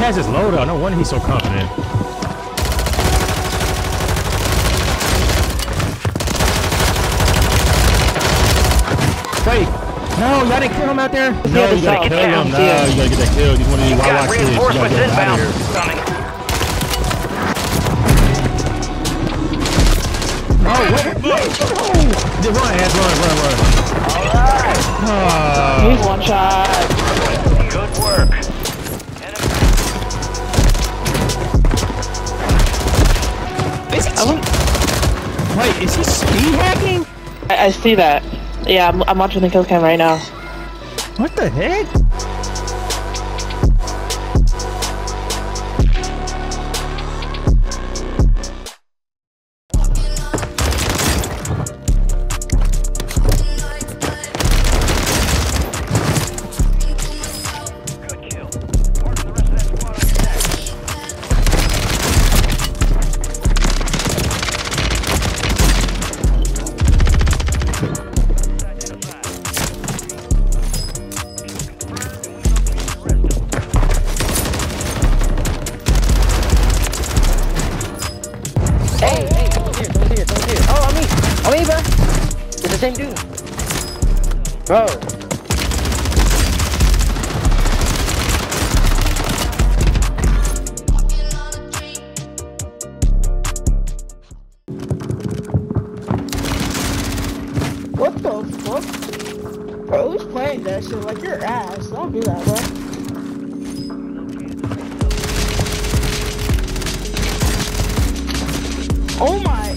has his loadout. No wonder he's so confident. Wait. No, y'all didn't kill him out there? No, you gotta Get kill down, him. No, yeah. you gotta get that kill. He's one of these You've Wawa got kids. You gotta reinforcements get him out of here. Coming. Oh, what? Just run, ass, run, run, run. Alright. Ah. He's one shot. I Wait, is he speed hacking? I, I see that. Yeah, I'm, I'm watching the kill cam right now. What the heck? The same dude. Bro. What the fuck? Bro, who's playing that shit? Like, your ass. Don't do that, bro. Oh my,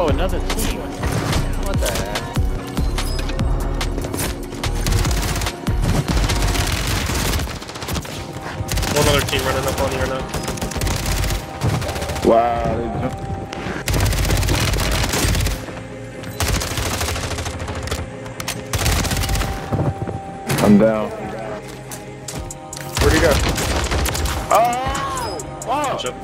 Oh, another team. What the heck? One other team running up on you right now. Wow. they jumped- I'm down. Where'd he go? Oh! Wow. Push up.